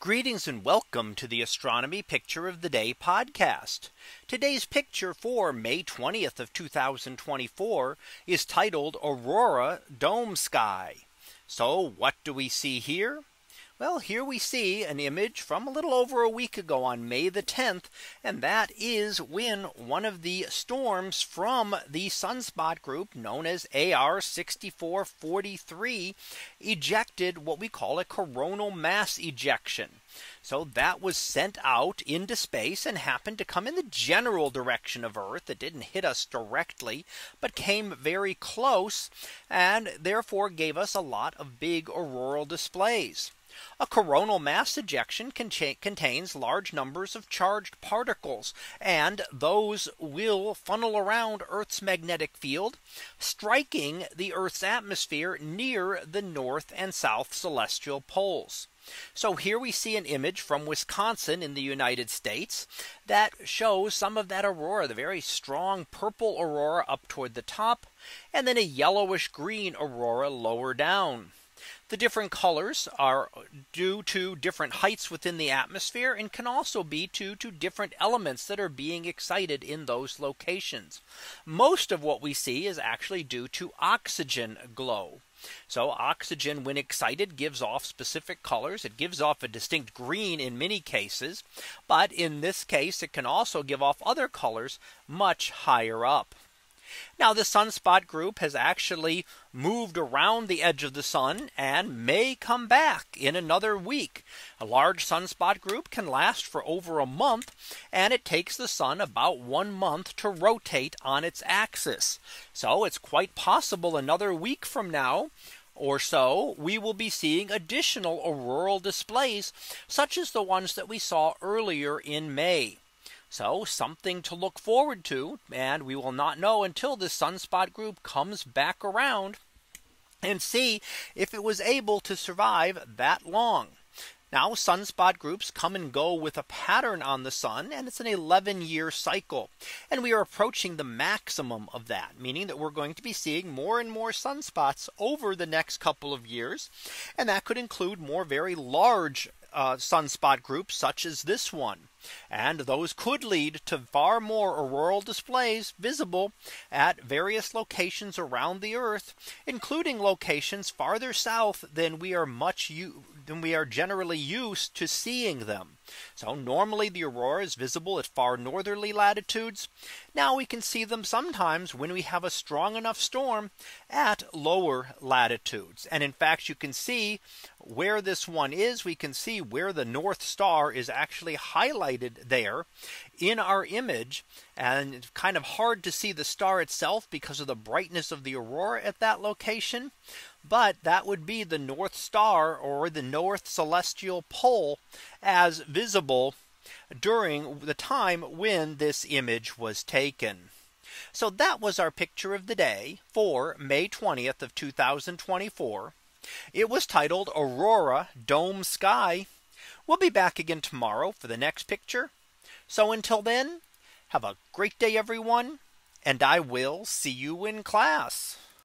Greetings and welcome to the astronomy picture of the day podcast. Today's picture for May 20th of 2024 is titled Aurora Dome Sky. So what do we see here? Well, here we see an image from a little over a week ago on May the 10th. And that is when one of the storms from the sunspot group known as AR 6443 ejected what we call a coronal mass ejection. So that was sent out into space and happened to come in the general direction of Earth. It didn't hit us directly, but came very close and therefore gave us a lot of big auroral displays. A coronal mass ejection contains large numbers of charged particles and those will funnel around Earth's magnetic field striking the Earth's atmosphere near the north and south celestial poles. So here we see an image from Wisconsin in the United States that shows some of that aurora, the very strong purple aurora up toward the top, and then a yellowish green aurora lower down. The different colors are due to different heights within the atmosphere and can also be due to different elements that are being excited in those locations. Most of what we see is actually due to oxygen glow. So oxygen when excited gives off specific colors. It gives off a distinct green in many cases. But in this case, it can also give off other colors much higher up. Now the sunspot group has actually moved around the edge of the sun and may come back in another week. A large sunspot group can last for over a month and it takes the sun about one month to rotate on its axis. So it's quite possible another week from now or so, we will be seeing additional auroral displays, such as the ones that we saw earlier in May. So something to look forward to. And we will not know until this sunspot group comes back around and see if it was able to survive that long. Now sunspot groups come and go with a pattern on the sun and it's an 11 year cycle. And we are approaching the maximum of that, meaning that we're going to be seeing more and more sunspots over the next couple of years. And that could include more very large uh, sunspot groups such as this one. And those could lead to far more auroral displays visible at various locations around the Earth, including locations farther south than we are much than we are generally used to seeing them. So normally the aurora is visible at far northerly latitudes. Now we can see them sometimes when we have a strong enough storm at lower latitudes. And in fact, you can see where this one is. We can see where the North Star is actually highlighted there in our image. And it's kind of hard to see the star itself because of the brightness of the aurora at that location but that would be the North Star or the North Celestial Pole as visible during the time when this image was taken. So that was our picture of the day for May 20th of 2024. It was titled Aurora Dome Sky. We'll be back again tomorrow for the next picture. So until then, have a great day, everyone, and I will see you in class.